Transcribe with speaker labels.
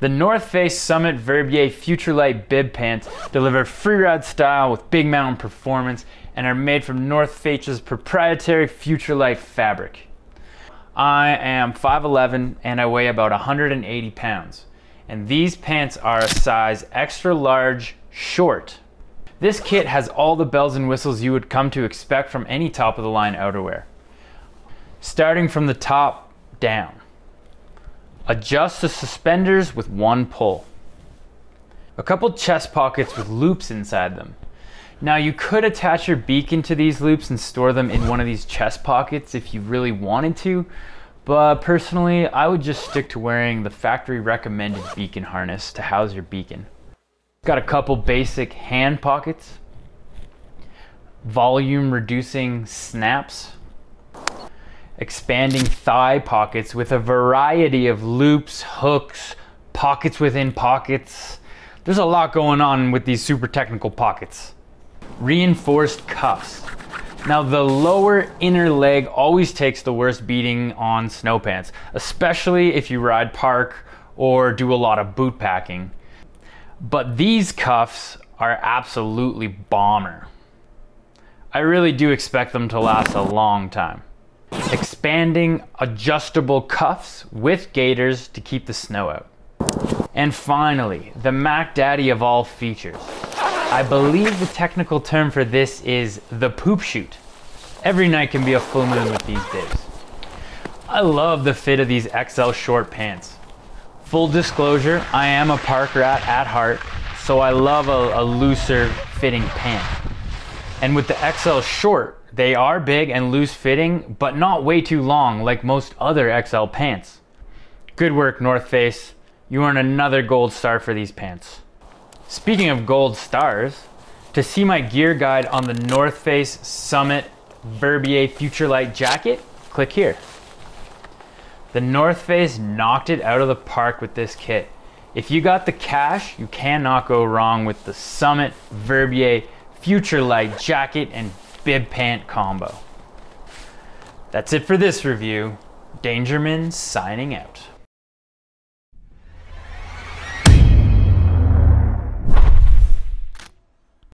Speaker 1: The North Face Summit Verbier Futurelight bib pants deliver free ride style with big mountain performance and are made from North Face's proprietary Futurelight fabric. I am 5'11 and I weigh about 180 pounds. And these pants are a size extra large short. This kit has all the bells and whistles you would come to expect from any top of the line outerwear. Starting from the top down. Adjust the suspenders with one pull. A couple chest pockets with loops inside them. Now you could attach your beacon to these loops and store them in one of these chest pockets if you really wanted to, but personally I would just stick to wearing the factory recommended beacon harness to house your beacon. Got a couple basic hand pockets, volume reducing snaps, expanding thigh pockets with a variety of loops, hooks, pockets within pockets. There's a lot going on with these super technical pockets. Reinforced cuffs. Now the lower inner leg always takes the worst beating on snow pants, especially if you ride park or do a lot of boot packing. But these cuffs are absolutely bomber. I really do expect them to last a long time expanding adjustable cuffs with gaiters to keep the snow out. And finally, the Mac Daddy of all features. I believe the technical term for this is the poop chute. Every night can be a full moon with these bibs. I love the fit of these XL short pants. Full disclosure, I am a park rat at heart, so I love a, a looser fitting pant. And with the XL short, they are big and loose fitting, but not way too long like most other XL pants. Good work, North Face. You earn another gold star for these pants. Speaking of gold stars, to see my gear guide on the North Face Summit Verbier Future Futurelight jacket, click here. The North Face knocked it out of the park with this kit. If you got the cash, you cannot go wrong with the Summit Verbier Future Futurelight jacket and bib pant combo. That's it for this review. Dangerman signing out.